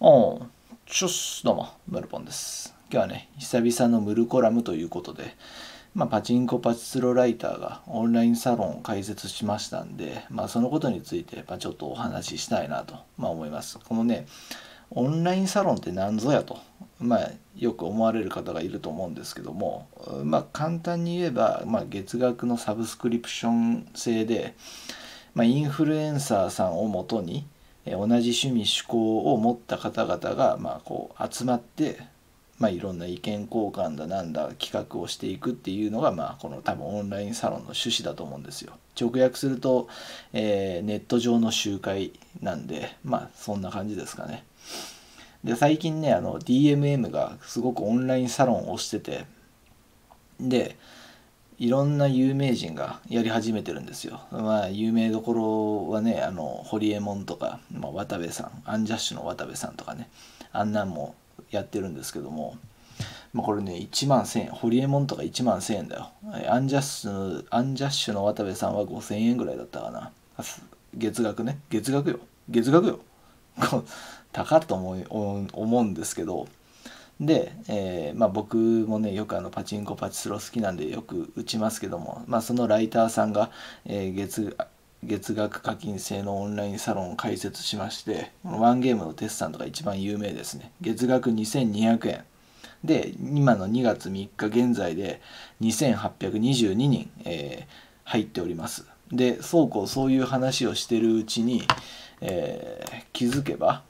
おう、チュッス、どうも、ムルポンです。今日はね、久々のムルコラムということで、まあ、パチンコパチスロライターがオンラインサロンを開設しましたんで、まあ、そのことについて、まあ、ちょっとお話ししたいなと、まあ、思います。このね、オンラインサロンって何ぞやと、まあ、よく思われる方がいると思うんですけども、まあ、簡単に言えば、まあ、月額のサブスクリプション制で、まあ、インフルエンサーさんをもとに、え同じ趣味趣向を持った方々が、まあ、こう集まって、まあ、いろんな意見交換だなんだ企画をしていくっていうのが、まあ、この多分オンラインサロンの趣旨だと思うんですよ。直訳すると、えーネット上の集会なんでまあそんな感じですかね。で最近ねあの DMM がすごくオンラインサロンをしててでいろんな有名人がやり始めてるんですよ。まあ有名どころはねあのホリエモンとか、まあ、渡部さんアンジャッシュの渡部さんとかねあんなんもやってるんですけども、まあ、これね1万1000円ホリエモンとか1万1000円だよ。アンジャッシュアンジャッシュの渡部さんは5000円ぐらいだったかな。月額ね月額よ月額よ。高っと思い思うんですけどで、えーまあ、僕もねよくあのパチンコパチスロ好きなんでよく打ちますけども、まあ、そのライターさんが、えー月月額課金制のオンラインサロンを開設しましてワンゲームのテスさんとか一番有名ですね。月額2200円。で今の2月3日現在で2822人、えー入っております。でそうこうそういう話をしてるうちに、えー気づけば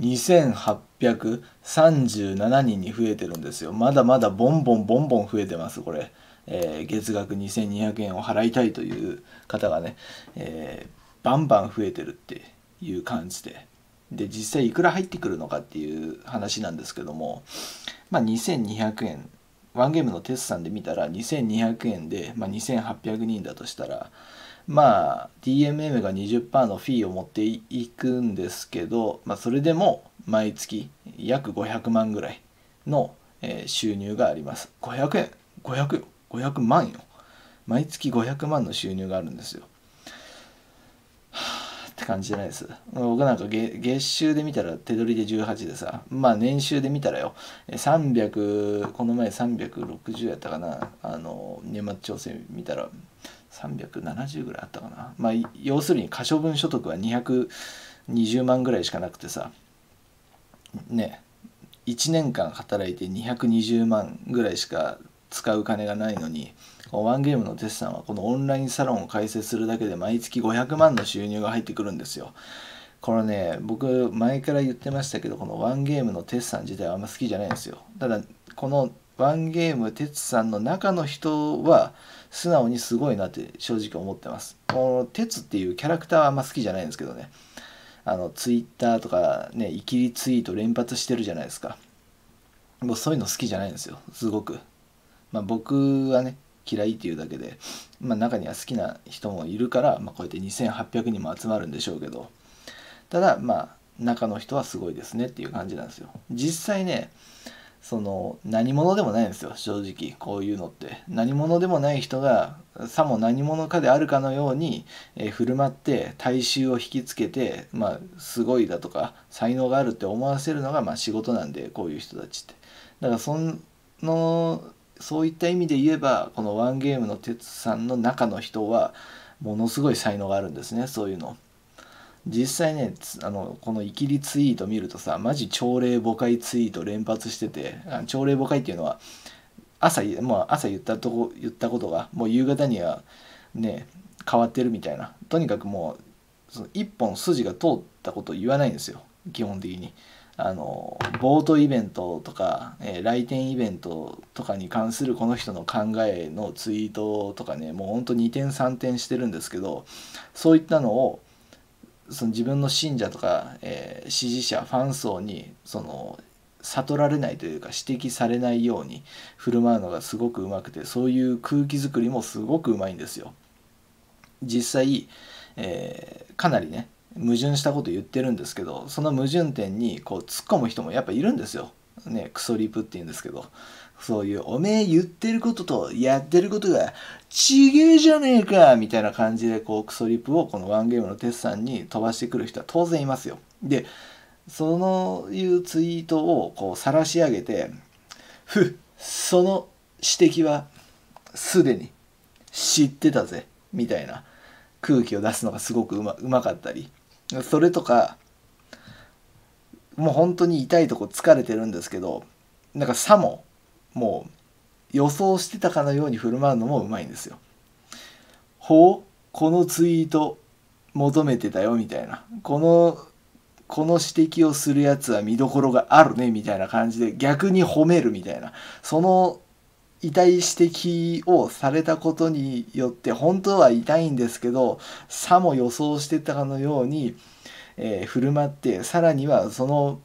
2837人に増えてるんですよ。まだまだボンボンボンボン増えてますこれ、えー月額2200円を払いたいという方がね、えーバンバン増えてるっていう感じで。で実際いくら入ってくるのかっていう話なんですけどもまあ2200円ワンゲームのテスさんで見たら2200円で、まあ、2800人だとしたらまあ DMM が20%のフィーを持っていくんですけど、まあ、それでも毎月約500万ぐらいの、収入があります。500円？500よ？500万よ？毎月500万の収入があるんですよ。って感じじゃないです。僕なんか月収で見たら手取りで18でさまあ年収で見たらよ300この前360やったかな。あの年末調整見たら370ぐらいあったかなまあ要するに可処分所得は220万ぐらいしかなくてさね1年間働いて220万ぐらいしか使う金がないのにワンゲームのテスさんはこのオンラインサロンを開設するだけで毎月500万の収入が入ってくるんですよ。これね僕前から言ってましたけどこのワンゲームのテスさん自体はあんま好きじゃないんですよ。ただこのワンゲームテツさんの中の人は素直にすごいなって正直思ってます。このテツっていうキャラクターはあんま好きじゃないんですけどね。あのツイッターとかねイキリツイート連発してるじゃないですか。もうそういうの好きじゃないんですよすごく。まあ僕はね嫌いっていうだけで、まあ、中には好きな人もいるから、まあ、こうやって2800人も集まるんでしょうけどただまあ中の人はすごいですねっていう感じなんですよ実際ねその何者でもないんですよ正直こういうのって何者でもない人がさも何者かであるかのように、えー振る舞って大衆を引きつけてまあすごいだとか才能があるって思わせるのがまあ仕事なんでこういう人たちってだからそのそういった意味で言えばこのワンゲームの哲さんの中の人はものすごい才能があるんですねそういうの。実際ねあのこのイキリツイート見るとさマジ朝礼誤解ツイート連発してて朝礼誤解っていうのは朝言もう朝言ったとこ言ったことがもう夕方にはね変わってるみたいなとにかくもうその一本筋が通ったことを言わないんですよ基本的に。あのボートイベントとか、えー来店イベントとかに関するこの人の考えのツイートとかねもうほんと2点3点してるんですけどそういったのをその自分の信者とか、えー支持者ファン層にその悟られないというか指摘されないように振る舞うのがすごくうまくてそういう空気作りもすごくうまいんですよ。実際、えーかなりね矛盾したこと言ってるんですけどその矛盾点にこう突っ込む人もやっぱいるんですよ。ねクソリプって言うんですけどそういうおめえ言ってることとやってることがちげえじゃねえかみたいな感じでこうクソリプをこのワンゲームのテスさんに飛ばしてくる人は当然いますよ。でそのいうツイートをこう晒し上げてふその指摘はすでに知ってたぜみたいな空気を出すのがすごくうまうまかったりそれとかもう本当に痛いとこ疲れてるんですけどなんかさももう予想してたかのように振る舞うのもうまいんですよ。ほうこのツイート求めてたよみたいなこのこの指摘をするやつは見どころがあるねみたいな感じで逆に褒めるみたいなその痛い指摘をされたことによって本当は痛いんですけどさも予想してたかのように、えー、振る舞ってさらにはその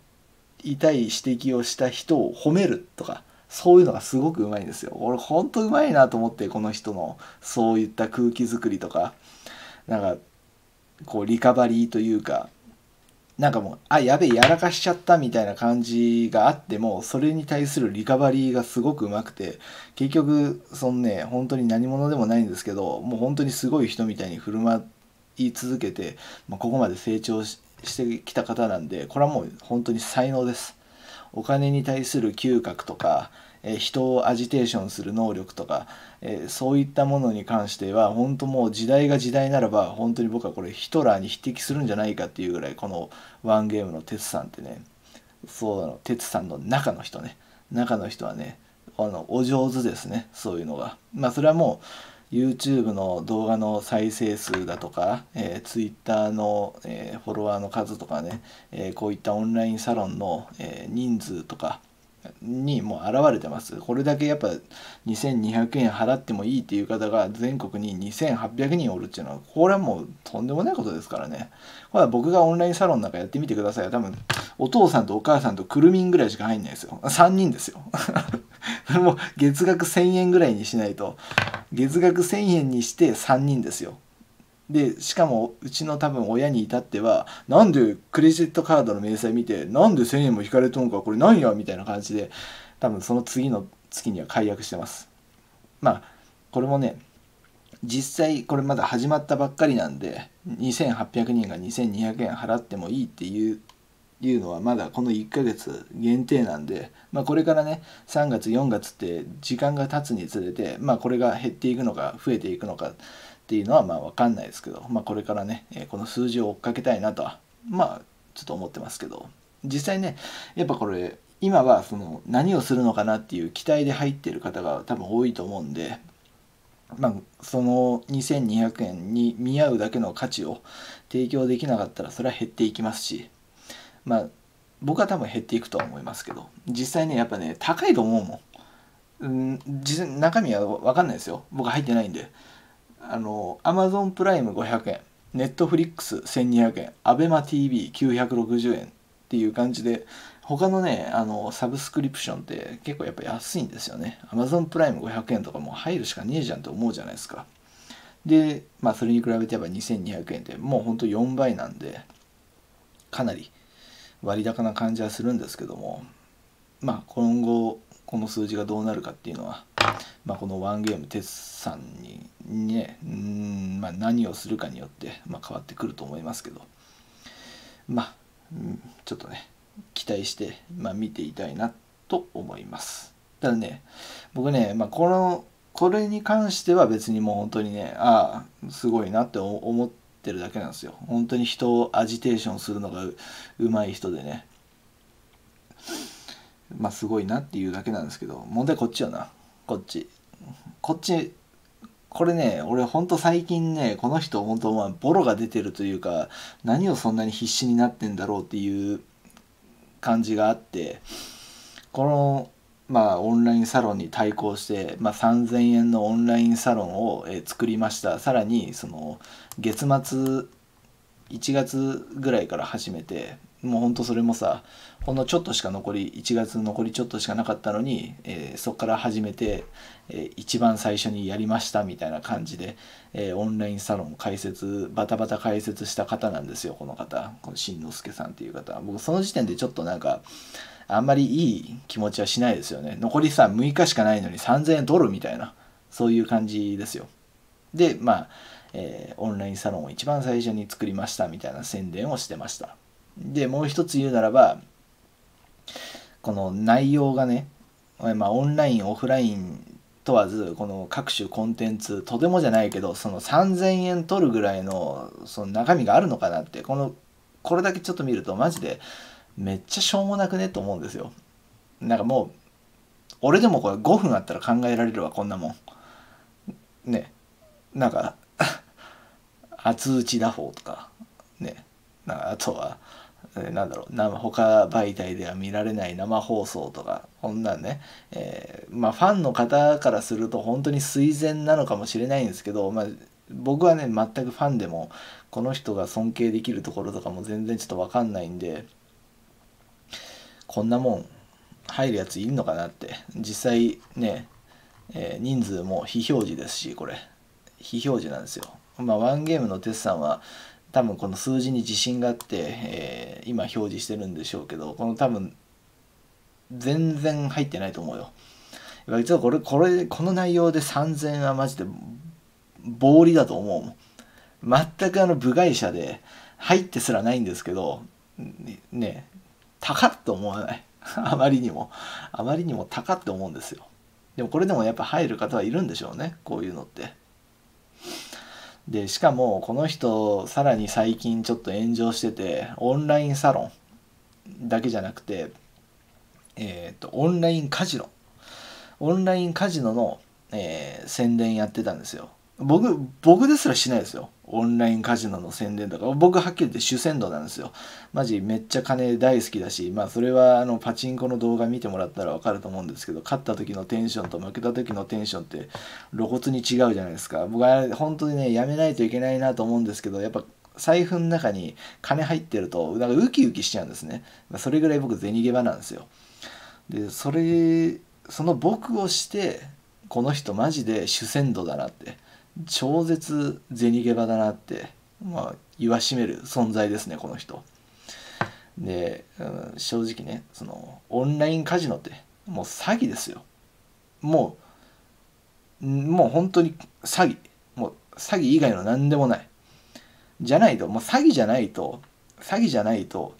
痛い指摘をした人を褒めるとかそういうのがすごくうまいんですよ。俺ほんとうまいなと思ってこの人のそういった空気作りとかなんかこうリカバリーというかなんかもうあやべえやらかしちゃったみたいな感じがあってもそれに対するリカバリーがすごくうまくて結局そのね本当に何者でもないんですけどもう本当にすごい人みたいに振る舞い続けて、まあ、ここまで成長ししてきた方なんでこれはもう本当に才能です。お金に対する嗅覚とか、え人をアジテーションする能力とか、えそういったものに関しては本当もう時代が時代ならば本当に僕はこれヒトラーに匹敵するんじゃないかっていうぐらいこのワンゲームの哲さんってねそうなの哲さんの中の人ね中の人はねあのお上手ですねそういうのがまあそれはもう YouTube の動画の再生数だとか、えー、Twitter の、えー、フォロワーの数とかね、えー、こういったオンラインサロンの、えー、人数とかにもう現れてます。これだけやっぱ2200円払ってもいいっていう方が全国に2800人おるっていうのはこれはもうとんでもないことですからね。これは僕がオンラインサロンなんかやってみてください多分お父さんとお母さんとくるみんぐらいしか入んないですよ。3人ですよ。もう月額1000円ぐらいにしないと月額1000円にして3人ですよ。でしかもうちの多分親に至ってはなんでクレジットカードの明細見てなんで1,000円も引かれとんかこれ何や？みたいな感じで多分その次の月には解約してます。まあこれもね実際これまだ始まったばっかりなんで2800人が2200円払ってもいいっていういうのはまだこの1ヶ月限定なんで、まあ、これからね3月4月って時間が経つにつれて、まあ、これが減っていくのか増えていくのかっていうのはまあ分かんないですけど、まあ、これからねえこの数字を追っかけたいなとはまあちょっと思ってますけど実際ねやっぱこれ今はその何をするのかなっていう期待で入ってる方が多分多いと思うんで、まあ、その2200円に見合うだけの価値を提供できなかったらそれは減っていきますしまあ僕は多分減っていくとは思いますけど実際ねやっぱね高いと思うもん。うん、実中身は分かんないですよ僕入ってないんであの Amazon プライム500円 Netflix1200 円 ABEMATV960 円っていう感じで他のねあのサブスクリプションって結構やっぱ安いんですよね。Amazon プライム500円とかも入るしかねえじゃんって思うじゃないですか。でまあそれに比べてやっぱ2200円ってもうほんと4倍なんでかなり割高な感じはするんですけどもまあ今後この数字がどうなるかっていうのは、まあ、このワンゲーム鉄さんにねうん、まあ、何をするかによって、まあ、変わってくると思いますけどまあちょっとね期待して、まあ、見ていたいなと思います。ただね僕ね、まあ、このこれに関しては別にもう本当にねああすごいなって思ってるだけなんですよ。本当に人をアジテーションするのがうまい人でね。まあすごいなっていうだけなんですけど問題こっちよな。こっち。こっちこれね俺ほんと最近ねこの人本当まあボロが出てるというか何をそんなに必死になってんだろうっていう感じがあってこのまあオンラインサロンに対抗して、まあ、3000円のオンラインサロンを、え作りました。さらにその月末1月ぐらいから始めてもうほんとそれもさほんのちょっとしか残り1月残りちょっとしかなかったのに、えー、そこから始めて、えー、一番最初にやりましたみたいな感じで、えー、オンラインサロン開設バタバタ開設した方なんですよこの方。このしんのすけさんっていう方。僕その時点でちょっとなんかあんまりいい気持ちはしないですよね。残りさ6日しかないのに3000円取るみたいなそういう感じですよ。でまあ、えー、オンラインサロンを一番最初に作りましたみたいな宣伝をしてました。でもう一つ言うならばこの内容がね、まあ、オンラインオフライン問わずこの各種コンテンツとてもじゃないけどその3000円取るぐらいのその中身があるのかなってこのこれだけちょっと見るとマジでめっちゃしょうもなくね？と思うんですよ。なんかもう俺でもこれ5分あったら考えられるわこんなもん。ね。なんか 厚打ち打法とかね。なんかあとはなんだろう生他媒体では見られない生放送とかこんなんね、えー、まあファンの方からすると本当に垂涎なのかもしれないんですけど、まあ、僕はね全くファンでもこの人が尊敬できるところとかも全然ちょっと分かんないんでこんなもん入るやついるのかなって実際ね、えー、人数も非表示ですしこれ非表示なんですよ。まあ、ワンゲームのテスさんは多分この数字に自信があって、えー、今表示してるんでしょうけどこの多分全然入ってないと思うよ。実はこれこれこの内容で3000円はマジで暴利だと思う。全くあの部外者で入ってすらないんですけどね高っと思わない？あまりにもあまりにも高って思うんですよでもこれでもやっぱ入る方はいるんでしょうねこういうのってでしかもこの人さらに最近ちょっと炎上しててオンラインサロンだけじゃなくてえっ、ー、とオンラインカジノ。オンラインカジノの、えー、宣伝やってたんですよ。僕僕ですらしないですよ。オンラインカジノの宣伝とか。僕はっきり言って主戦度なんですよ。マジめっちゃ金大好きだしまあそれはあのパチンコの動画見てもらったら分かると思うんですけど勝った時のテンションと負けた時のテンションって露骨に違うじゃないですか。僕は本当にねやめないといけないなと思うんですけどやっぱ財布の中に金入ってるとなんかウキウキしちゃうんですね。それぐらい僕銭ゲバなんですよ。でそれその僕をしてこの人マジで主戦度だなって。超絶銭ゲバだなってまあ言わしめる存在ですねこの人。で、うん、正直ねそのオンラインカジノってもう詐欺ですよ。もうもう本当に詐欺。もう詐欺以外の何でもない。じゃないともう詐欺じゃないと詐欺じゃないと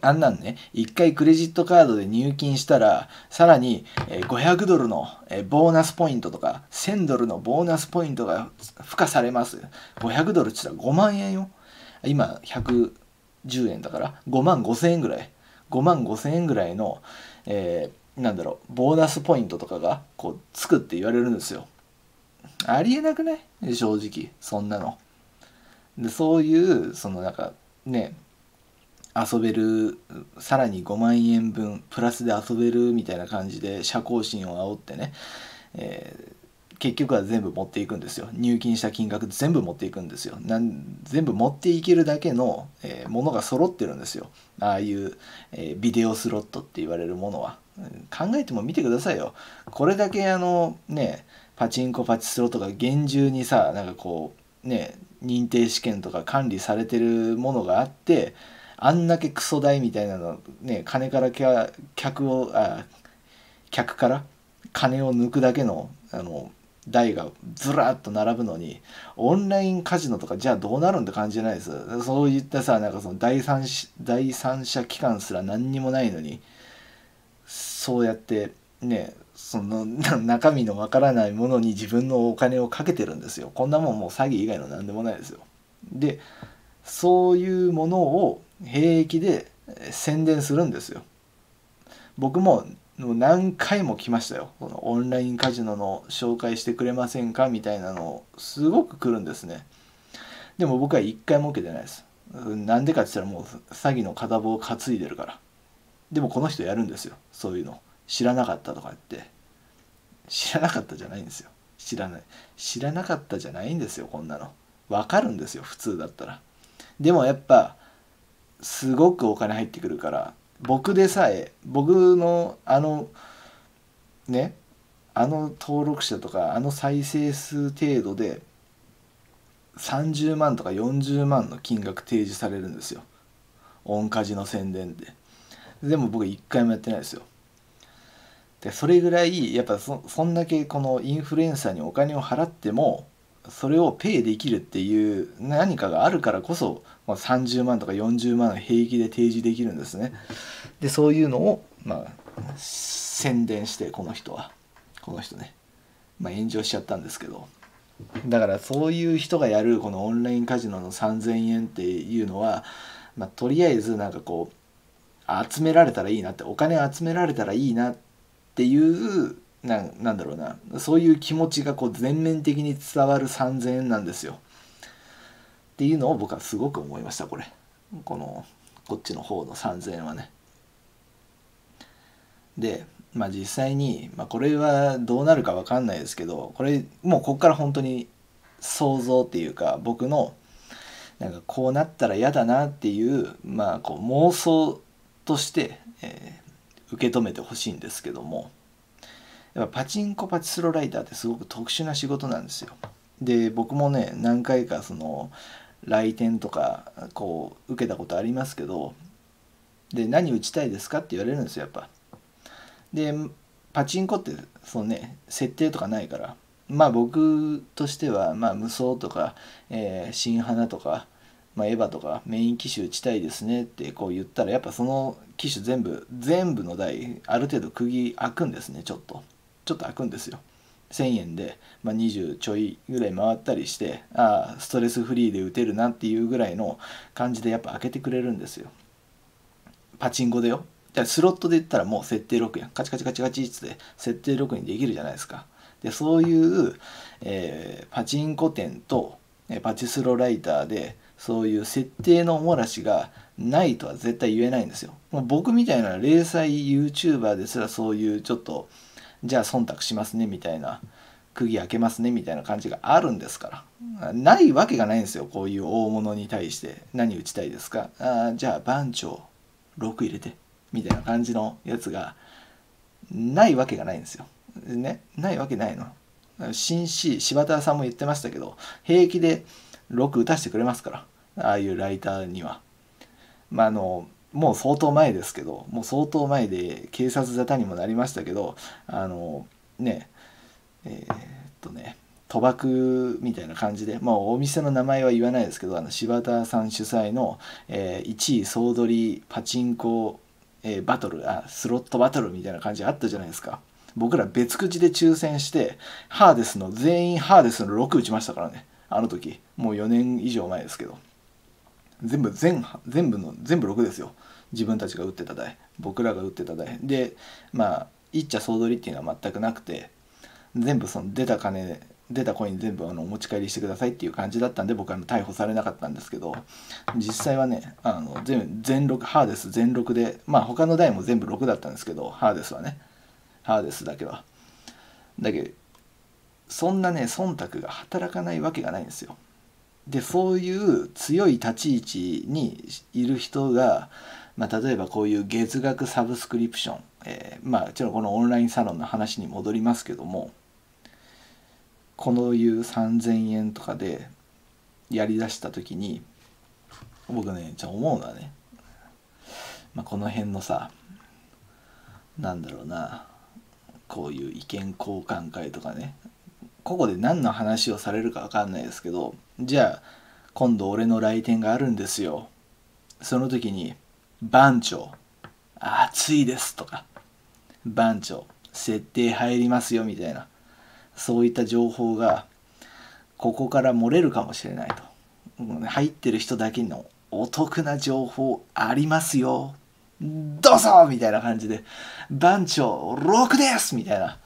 あんなんね、1回クレジットカードで入金したら、さらに500ドルのボーナスポイントとか、1000ドルのボーナスポイントが付加されます。500ドルって言ったら5万円よ。今、110円だから、5万5000円ぐらい。5万5000円ぐらいの、えー、なんだろう、ボーナスポイントとかが、こう、つくって言われるんですよ。ありえなくない？正直、そんなの。で、そういう、そのなんか、ね、遊べるさらに5万円分プラスで遊べるみたいな感じで社交心を煽ってね、えー、結局は全部持っていくんですよ。入金した金額全部持っていくんですよ。なん全部持っていけるだけの、えー、ものが揃ってるんですよ。ああいう、えー、ビデオスロットって言われるものは。考えても見てくださいよ。これだけあのねパチンコパチスロとか厳重にさなんかこうね認定試験とか管理されてるものがあってあんだけクソ代みたいなのね金から客をあ客から金を抜くだけのあの台がずらっと並ぶのにオンラインカジノとかじゃあどうなるんって感じじゃないです。そういったさなんかその第三第三者機関すら何にもないのにそうやってねその中身のわからないものに自分のお金をかけてるんですよ。こんなもんもう詐欺以外の何でもないですよ。でそういうものを平気で宣伝するんですよ。僕も何回も来ましたよ。このオンラインカジノの紹介してくれませんか？みたいなのをすごく来るんですね。でも僕は一回も受けてないです。なんでかって言ったらもう詐欺の片棒担いでるから。でもこの人やるんですよ。そういうの。知らなかったとか言って。知らなかったじゃないんですよ。知らない。知らなかったじゃないんですよ、こんなの。わかるんですよ、普通だったら。でもやっぱすごくお金入ってくるから僕でさえ僕のあのねあの登録者とかあの再生数程度で30万とか40万の金額提示されるんですよ。オンカジの宣伝ででも僕一回もやってないですよ。でそれぐらいやっぱそそんだけこのインフルエンサーにお金を払ってもそれをペイできるっていう何かがあるからこそ、まあ、30万とか40万平気で提示できるんですね。でそういうのをまあ宣伝してこの人はこの人ね。まあ炎上しちゃったんですけど。だからそういう人がやるこのオンラインカジノの3,000円っていうのは、まあ、とりあえずなんかこう集められたらいいなってお金集められたらいいなっていうななんだろうなそういう気持ちがこう全面的に伝わる3,000円なんですよ。っていうのを僕はすごく思いましたこれこのこっちの方の3,000円はね。でまあ実際に、まあ、これはどうなるか分かんないですけどこれもうここから本当に想像っていうか僕のなんかこうなったら嫌だなっていうまあこう妄想として、えー、受け止めてほしいんですけどもやっぱパチンコパチスロライターってすごく特殊な仕事なんですよ。で僕もね何回かその来店とかこう受けたことありますけどで何打ちたいですかって言われるんですよやっぱ。でパチンコってそのね設定とかないからまあ僕としてはまあ無双とか、えー、新花とか、まあ、エヴァとかメイン機種打ちたいですねってこう言ったらやっぱその機種全部全部の台ある程度釘開くんですねちょっとちょっと開くんですよ。1000円で、まあ、20ちょいぐらい回ったりしてああストレスフリーで打てるなっていうぐらいの感じでやっぱ開けてくれるんですよ。パチンコでよ。じゃスロットで言ったらもう設定6やカチカチカチカチって設定6にできるじゃないですか。でそういう、えー、パチンコ店とパチスロライターでそういう設定のおもらしがないとは絶対言えないんですよ。もう僕みたいな零細 YouTuber ですらそういうちょっとじゃあ忖度しますねみたいな釘開けますねみたいな感じがあるんですからないわけがないんですよこういう大物に対して何打ちたいですか？あじゃあ番長6入れてみたいな感じのやつがないわけがないんですよ。ね？ないわけないの。紳士柴田さんも言ってましたけど平気で6打たしてくれますからああいうライターには。まああのもう相当前ですけどもう相当前で警察沙汰にもなりましたけどあのねえー、っとね賭博みたいな感じで、まあ、お店の名前は言わないですけどあの柴田さん主催の、えー、1位総取りパチンコえー、バトルあスロットバトルみたいな感じあったじゃないですか。僕ら別口で抽選してハーデスの全員ハーデスの6打ちましたからねあの時。もう4年以上前ですけど。全部全全部の全部6ですよ。自分たちが打ってた台。僕らが打ってた台。でまあ一茶総取りっていうのは全くなくて全部その出た金出たコイン全部あのお持ち帰りしてくださいっていう感じだったんで僕は逮捕されなかったんですけど実際はねあの全全6ハーデス全6でまあ他の台も全部6だったんですけどハーデスはね。ハーデスだけは。だけどそんなね忖度が働かないわけがないんですよ。でそういう強い立ち位置にいる人が、まあ、例えばこういう月額サブスクリプション、えー、まあちろんこのオンラインサロンの話に戻りますけどもこのいう3,000円とかでやりだした時に僕ねじゃ思うのはね、まあ、この辺のさなんだろうなこういう意見交換会とかねここで何の話をされるか分かんないですけどじゃあ今度俺の来店があるんですよ。その時に「番長暑いです」とか「番長設定入りますよ」みたいなそういった情報がここから漏れるかもしれないと。入ってる人だけのお得な情報ありますよ。どうぞみたいな感じで番長6ですみたいな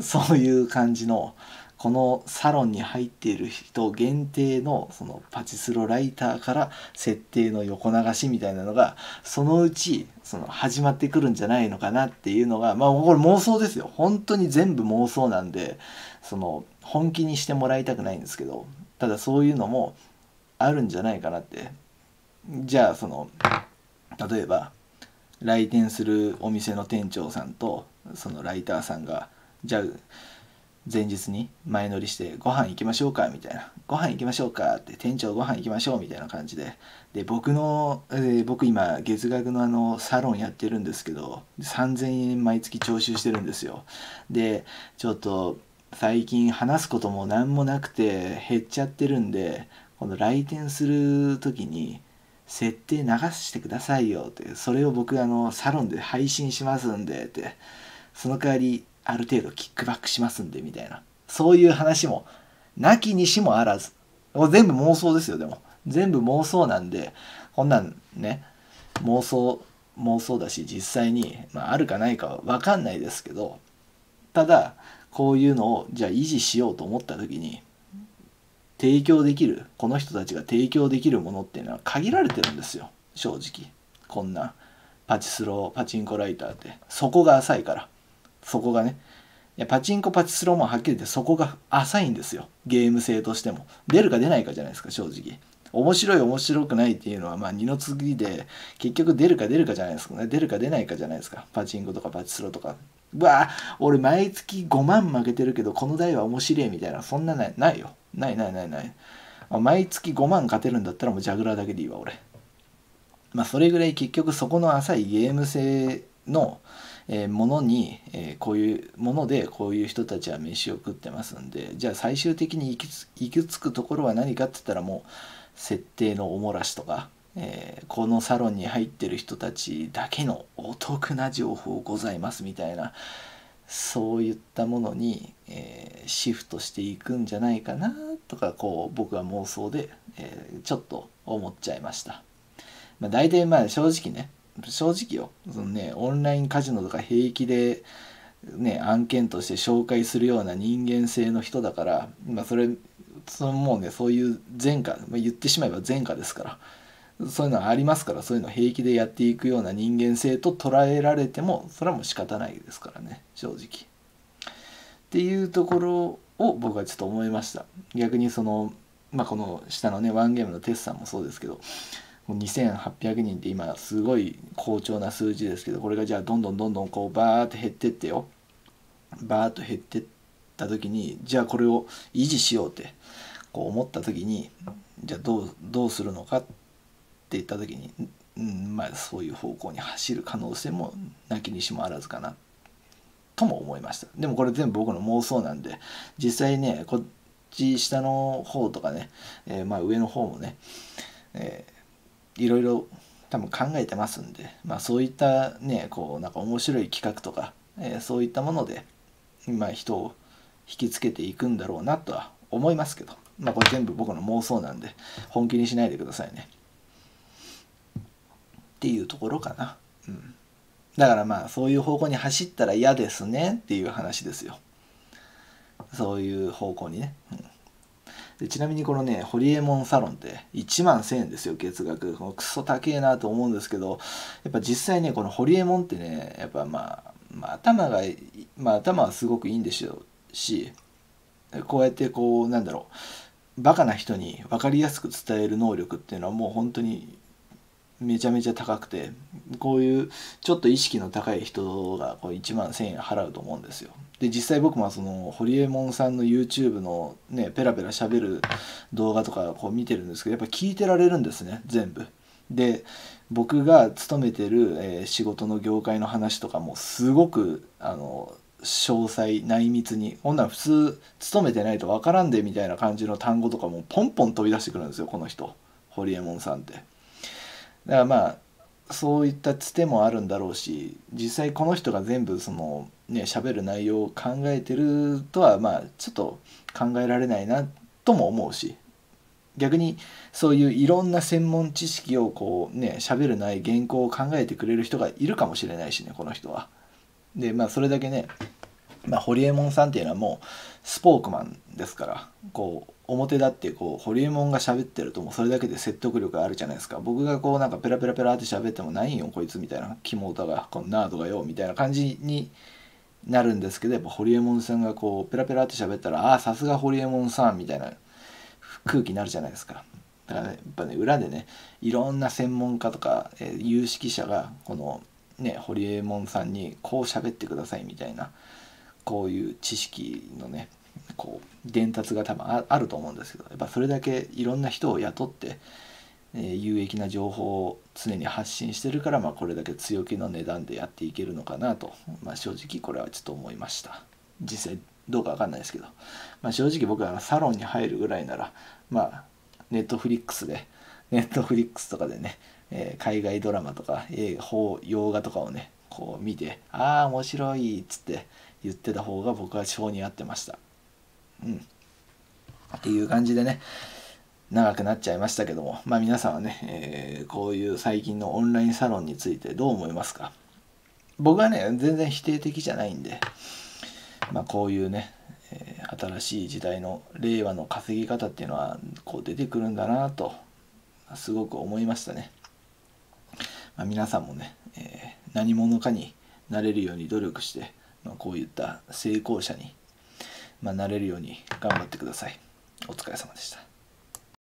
そういう感じのこのサロンに入っている人限定のそのパチスロライターから設定の横流しみたいなのがそのうちその始まってくるんじゃないのかなっていうのがまあこれ妄想ですよ本当に全部妄想なんでその本気にしてもらいたくないんですけどただそういうのもあるんじゃないかなって。じゃあその例えば来店するお店の店長さんとそのライターさんがじゃあ前日に前乗りして「ご飯行きましょうか」みたいな「ご飯行きましょうか」って「店長ご飯行きましょう」みたいな感じで。で僕の、えー、僕今月額のあのサロンやってるんですけど3000円毎月徴収してるんですよ。でちょっと最近話すことも何もなくて減っちゃってるんでこの来店する時に設定流してくださいよってそれを僕あのサロンで配信しますんでって。その代わりある程度キックバックしますんでみたいな。そういう話もなきにしもあらず。全部妄想ですよでも。全部妄想なんでこんなんね妄想妄想だし実際に、まあ、あるかないかは分かんないですけどただこういうのをじゃあ維持しようと思った時に提供できるこの人たちが提供できるものっていうのは限られてるんですよ。正直。こんなパチスローパチンコライターって。そこが浅いから。そこがね。いやパチンコパチスロもはっきり言ってそこが浅いんですよ。ゲーム性としても。出るか出ないかじゃないですか正直。面白い面白くないっていうのはまあ二の次で結局出るか出るかじゃないですかね。出るか出ないかじゃないですか。パチンコとかパチスロとか。うわ俺毎月5万負けてるけどこの台は面白いみたいな。そんなない。ないよ。ないないないない。毎月5万勝てるんだったらもうジャグラーだけでいいわ俺。まあそれぐらい結局そこの浅いゲーム性のえものに、えこういうものでこういう人たちは飯を食ってますんでじゃあ最終的に行き着くところは何かって言ったらもう設定のおもらしとか、えー、このサロンに入ってる人たちだけのお得な情報ございますみたいなそういったものに、え、シフトしていくんじゃないかなとかこう僕は妄想で、え、ちょっと思っちゃいました。まあ、大体まあ正直ね正直よ。そのねオンラインカジノとか平気でね案件として紹介するような人間性の人だから、まあ、それそのもうねそういう前科、まあ、言ってしまえば前科ですから。そういうのはありますからそういうの平気でやっていくような人間性と捉えられてもそれはもう仕方ないですからね。正直。っていうところを僕はちょっと思いました。逆にそのまあこの下のねワンゲームのテスさんもそうですけど2800人って今すごい好調な数字ですけどこれがじゃあどんどんどんどんこうバーって減ってってよ。バーッと減ってった時にじゃあこれを維持しようってこう思った時にじゃあどうどうするのかって言った時に、うん、まあそういう方向に走る可能性もなきにしもあらずかなとも思いました。でもこれ全部僕の妄想なんで実際ねこっち下の方とかね、えー、まあ上の方もね、えー、いろいろ多分考えてますんで、まあ、そういったねこうなんか面白い企画とか、えー、そういったもので、ま、人を引きつけていくんだろうなとは思いますけどまあこれ全部僕の妄想なんで本気にしないでくださいね。っていうところかな。うん。だからまあそういう方向に走ったら嫌ですねっていう話ですよ。そういう方向にね、うん、でちなみにこのねホリエモンサロンって1万1000円ですよ月額このクソ高えなと思うんですけどやっぱ実際ねこのホリエモンってねやっぱまあ、まあ、頭がまあ頭はすごくいいんでしょうしこうやってこうなんだろうバカな人に分かりやすく伝える能力っていうのはもう本当にめちゃめちゃ高くてこういうちょっと意識の高い人がこう1万1,000円払うと思うんですよ。で実際僕もそのホリエモンさんの YouTube のねペラペラしゃべる動画とかこう見てるんですけどやっぱ聞いてられるんですね全部。で僕が勤めてる、えー、仕事の業界の話とかもすごくあの詳細内密にこんなん普通勤めてないと分からんでみたいな感じの単語とかもポンポン飛び出してくるんですよこの人ホリエモンさんって。だからまあそういったつてもあるんだろうし実際この人が全部そのね喋る内容を考えてるとはまあちょっと考えられないなとも思うし逆にそういういろんな専門知識をこうね喋るない原稿を考えてくれる人がいるかもしれないしねこの人は。でまあそれだけね、まあ、ホリエモンさんっていうのはもうスポークマンですからこう表立ってこうホリエモンが喋ってるともうそれだけで説得力あるじゃないですか僕がこうなんかペラペラペラって喋ってもないんよこいつみたいな肝歌がこのナードがよみたいな感じになるんですけどやっぱホリエモンさんがこうペラペラって喋ったらああさすがホリエモンさんみたいな空気になるじゃないですか。だから、ね、やっぱね裏でねいろんな専門家とか、えー、有識者がこのねホリエモンさんにこう喋ってくださいみたいなこういう知識のねこう伝達が多分あると思うんですけどやっぱそれだけいろんな人を雇って、え、有益な情報を常に発信してるから、まあ、これだけ強気の値段でやっていけるのかなと、まあ、正直これはちょっと思いました。実際どうか分かんないですけど、まあ、正直僕はサロンに入るぐらいならまあネットフリックスでネットフリックスとかでね、えー、海外ドラマとか映画洋画とかをねこう見て「ああ面白い」っつって言ってた方が僕は性に合ってました。うん。っていう感じでね長くなっちゃいましたけどもまあ皆さんはね、えー、こういう最近のオンラインサロンについてどう思いますか？僕はね全然否定的じゃないんでまあこういうね、えー、新しい時代の令和の稼ぎ方っていうのはこう出てくるんだなとすごく思いましたね、まあ、皆さんもね、えー、何者かになれるように努力して、まあ、こういった成功者に、まあ、なれるように頑張ってください。お疲れ様でした。